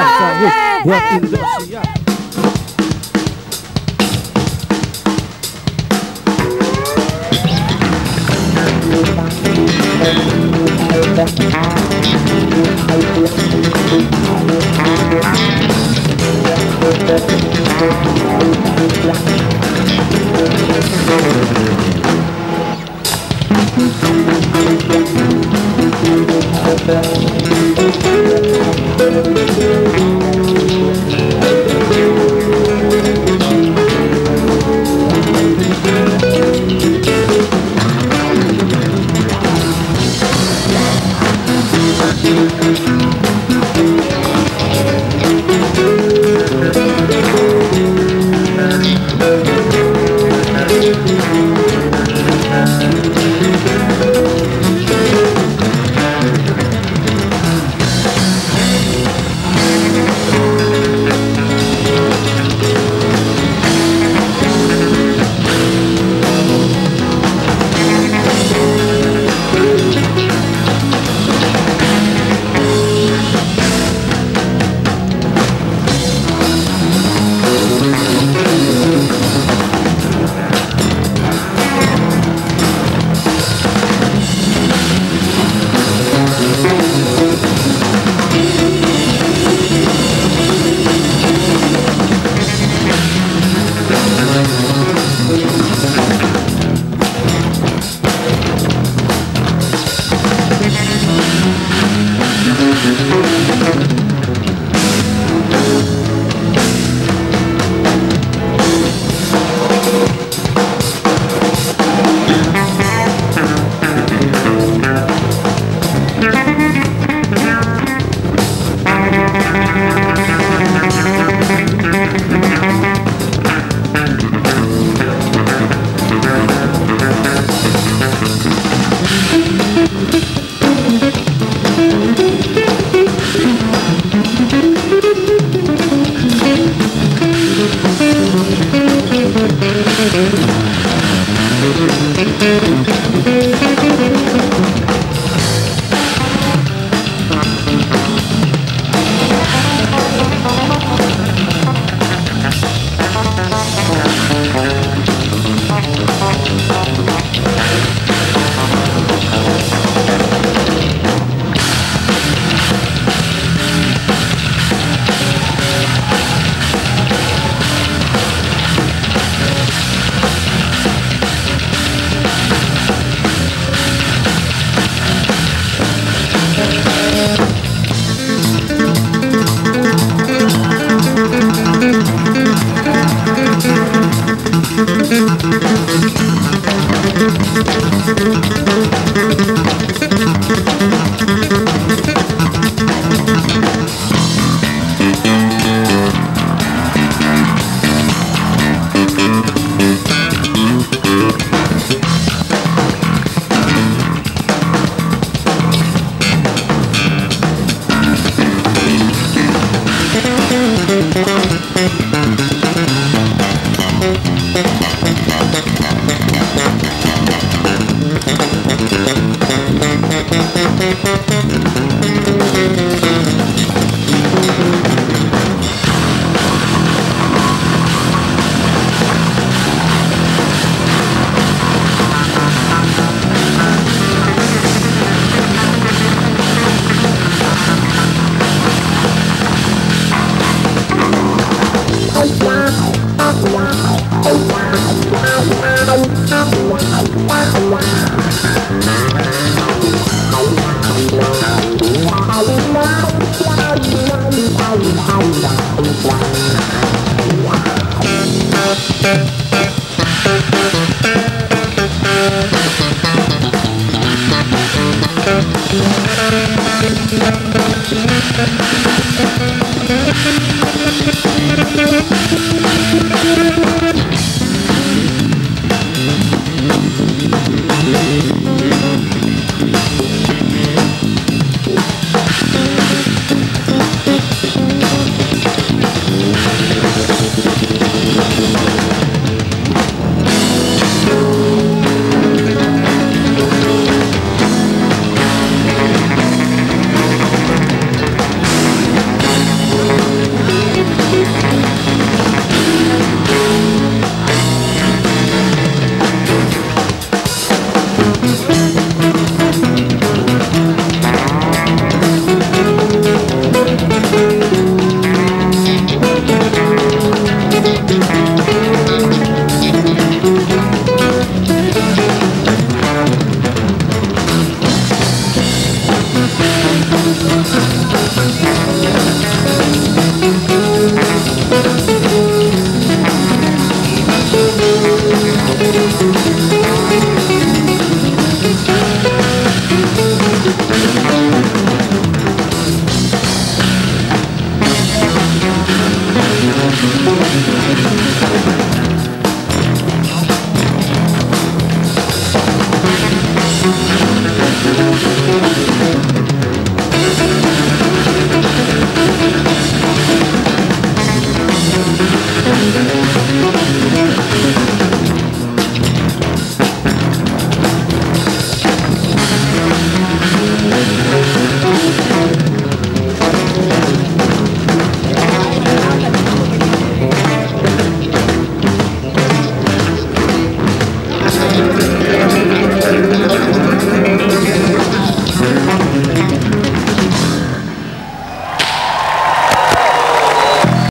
Hey, hey, hey, Rasta with what Indonesia. Thank you. Gracias.